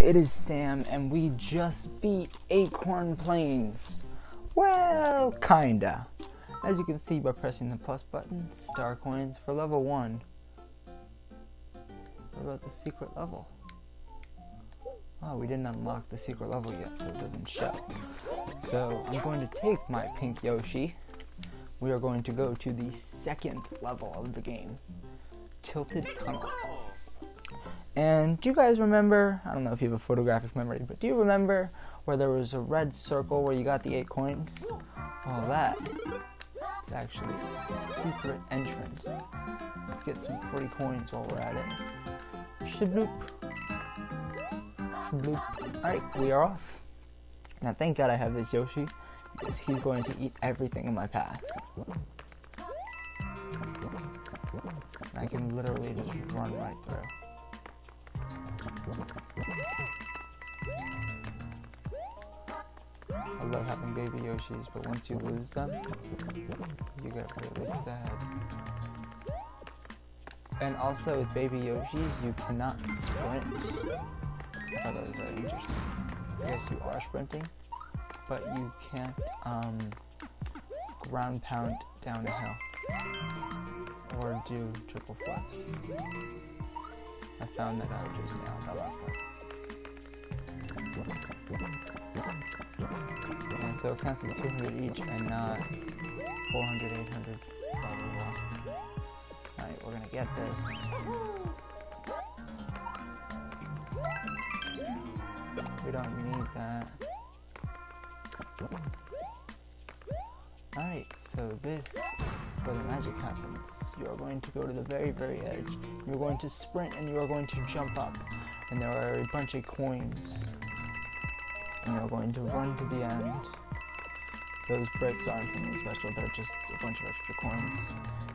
it is Sam, and we just beat Acorn Plains. Well, kinda. As you can see by pressing the plus button, star coins for level 1. What about the secret level? Oh, we didn't unlock the secret level yet, so it doesn't show. So, I'm going to take my pink Yoshi. We are going to go to the second level of the game. Tilted Tunnel. And do you guys remember? I don't know if you have a photographic memory, but do you remember where there was a red circle where you got the eight coins? Well, that is actually a secret entrance. Let's get some free coins while we're at it. Shabloop. Shabloop. Alright, we are off. Now, thank God I have this Yoshi because he's going to eat everything in my path. I can literally just run right through. I love having baby Yoshis, but once you lose them, you get really sad. And also with baby Yoshis, you cannot sprint. Thought that was very interesting. Yes, you are sprinting, but you can't um, ground pound down a hill or do triple flex. I found that out just now, that last. And so it counts as 200 each and not 400, 800, blah blah blah. Alright, we're gonna get this. We don't need that. Alright, so this, where the magic happens, you are going to go to the very, very edge. You're going to sprint and you are going to jump up. And there are a bunch of coins. And you're going to run to the end. Those bricks aren't something special, they're just a bunch of extra coins.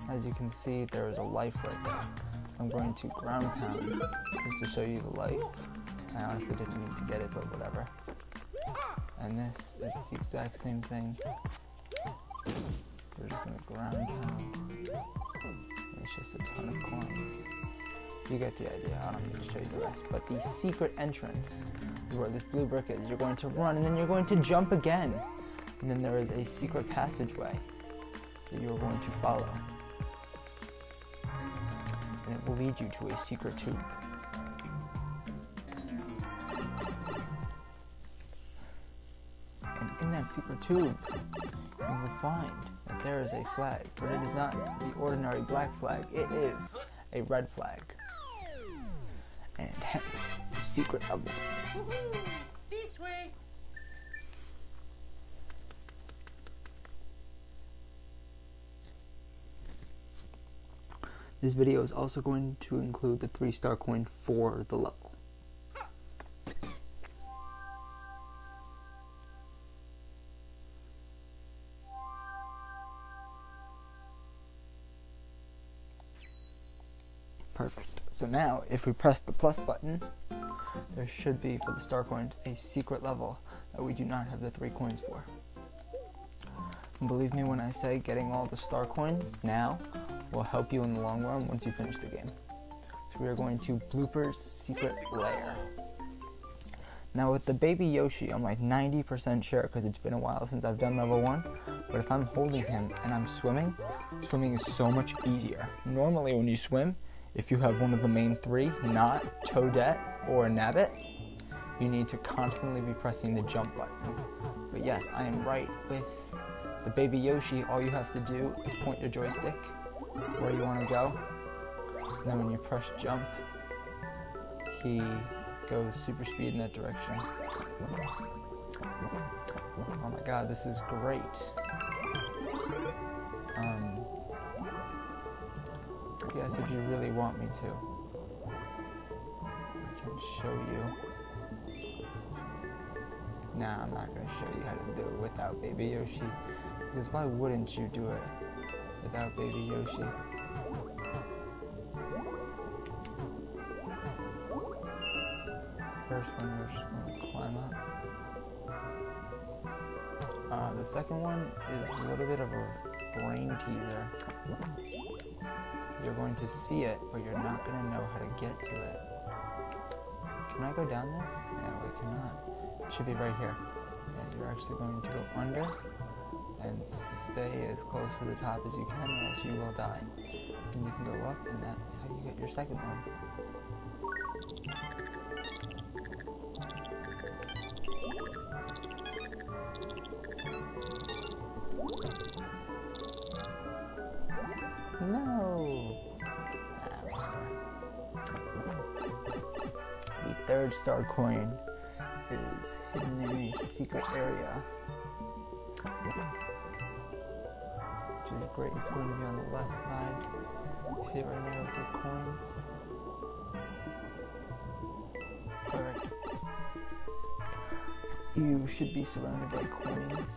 As you can see, there is a life right there. I'm going to ground pound just to show you the life. I honestly didn't need to get it, but whatever. And this is the exact same thing. We're just gonna ground pound. It's just a ton of coins. You get the idea. I don't need to show you the rest. But the secret entrance is where this blue brick is. You're going to run and then you're going to jump again. And then there is a secret passageway that you are going to follow. And it will lead you to a secret tube. And in that secret tube, you will find there is a flag, but it is not the ordinary black flag, it is a red flag. And hence, the secret of it. This way. This video is also going to include the 3 star coin for the level. Perfect. So now, if we press the plus button, there should be, for the star coins, a secret level that we do not have the three coins for. And believe me when I say getting all the star coins now will help you in the long run once you finish the game. So we are going to Blooper's Secret Lair. Now with the baby Yoshi, I'm like 90% sure because it's been a while since I've done level 1, but if I'm holding him and I'm swimming, swimming is so much easier. Normally when you swim, if you have one of the main three, not Toadette or Nabbit, you need to constantly be pressing the jump button. But yes, I am right with the baby Yoshi. All you have to do is point your joystick where you want to go. And then when you press jump, he goes super speed in that direction. Oh my god, this is great. Yes, if you really want me to. I can show you. Nah, I'm not gonna show you how to do it without Baby Yoshi. Because why wouldn't you do it without Baby Yoshi? First one, we're just gonna climb up. Uh, the second one is a little bit of a brain teaser. You're going to see it, but you're not going to know how to get to it. can I go down this? No, I cannot. It should be right here. And you're actually going to go under and stay as close to the top as you can or else you will die. Then you can go up and that's how you get your second one. Third star coin is hidden in a secret area. Which is great. It's going to be on the left side. See it right there with the coins. Perfect. You should be surrounded by coins.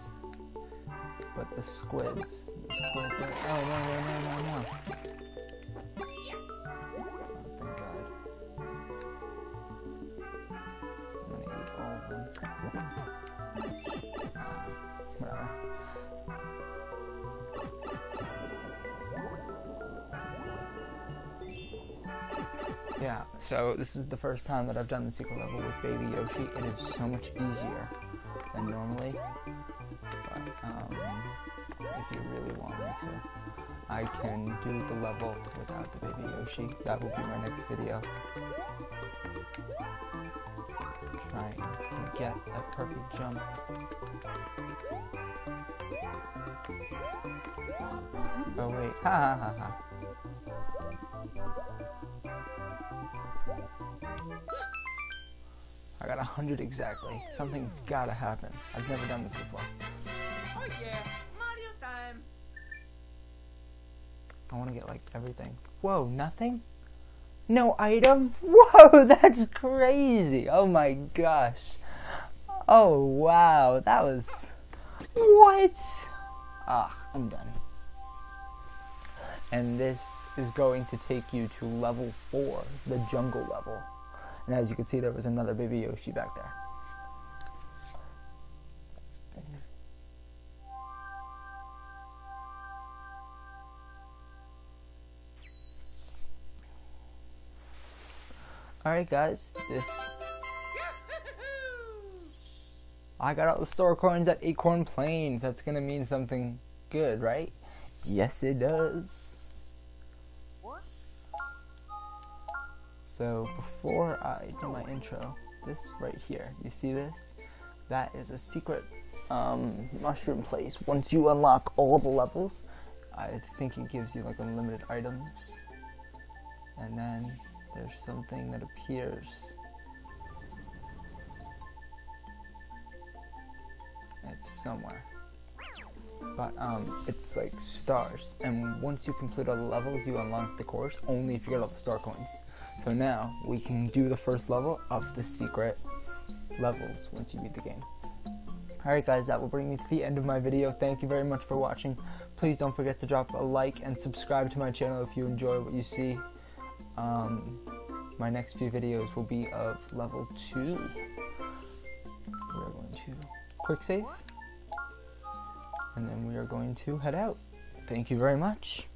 But the squids, the squids are, oh no, no, no, no, no. Yeah, so this is the first time that I've done the secret level with Baby Yoshi. It is so much easier than normally. But, um, if you really want me to, I can do the level without the Baby Yoshi. That will be my next video. Trying to get a perfect jump. Oh wait, ha ha ha ha. I got a hundred exactly. Something's gotta happen. I've never done this before. Oh yeah, Mario time. I want to get like everything. Whoa, nothing? No item? Whoa, that's crazy. Oh my gosh. Oh wow, that was. What? Ah, I'm done. And this is going to take you to level 4, the jungle level. And as you can see, there was another baby Yoshi back there. Alright guys, this I got all the star coins at Acorn Plains. That's gonna mean something good, right? Yes it does. So before I do my intro, this right here, you see this? That is a secret um, mushroom place. Once you unlock all the levels, I think it gives you like unlimited items. And then there's something that appears. It's somewhere. But um, it's like stars. And once you complete all the levels, you unlock the course only if you get all the star coins. So now we can do the first level of the secret levels once you beat the game. Alright guys, that will bring me to the end of my video. Thank you very much for watching. Please don't forget to drop a like and subscribe to my channel if you enjoy what you see. Um, my next few videos will be of level 2. We are going to quick save. And then we are going to head out. Thank you very much.